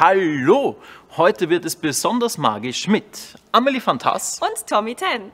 Hallo! Heute wird es besonders magisch mit Amelie Fantas und Tommy Ten.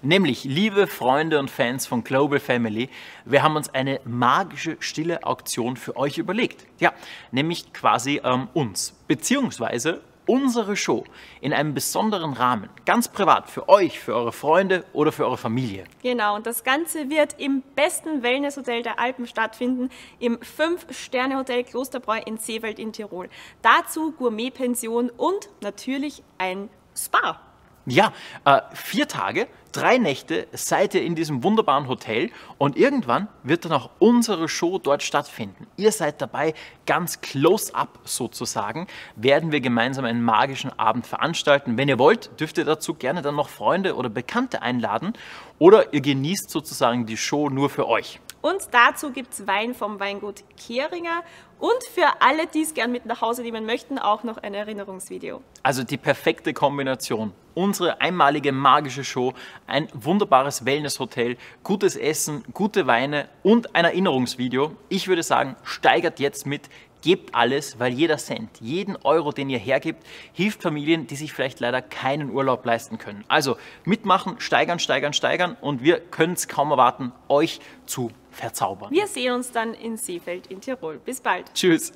Nämlich, liebe Freunde und Fans von Global Family, wir haben uns eine magische stille Auktion für euch überlegt. Ja, nämlich quasi ähm, uns, beziehungsweise unsere Show in einem besonderen Rahmen, ganz privat für euch, für eure Freunde oder für eure Familie. Genau, und das Ganze wird im besten Wellnesshotel der Alpen stattfinden, im 5-Sterne-Hotel Klosterbräu in Seefeld in Tirol. Dazu Gourmetpension und natürlich ein Spa. Ja, äh, vier Tage, drei Nächte seid ihr in diesem wunderbaren Hotel und irgendwann wird dann auch unsere Show dort stattfinden. Ihr seid dabei, ganz close up sozusagen, werden wir gemeinsam einen magischen Abend veranstalten. Wenn ihr wollt, dürft ihr dazu gerne dann noch Freunde oder Bekannte einladen oder ihr genießt sozusagen die Show nur für euch. Und dazu gibt es Wein vom Weingut Kehringer und für alle, die es gern mit nach Hause nehmen möchten, auch noch ein Erinnerungsvideo. Also die perfekte Kombination. Unsere einmalige magische Show, ein wunderbares Wellnesshotel, gutes Essen, gute Weine und ein Erinnerungsvideo. Ich würde sagen, steigert jetzt mit, gebt alles, weil jeder Cent, jeden Euro, den ihr hergibt, hilft Familien, die sich vielleicht leider keinen Urlaub leisten können. Also mitmachen, steigern, steigern, steigern und wir können es kaum erwarten, euch zu verzaubern. Wir sehen uns dann in Seefeld in Tirol. Bis bald. Tschüss.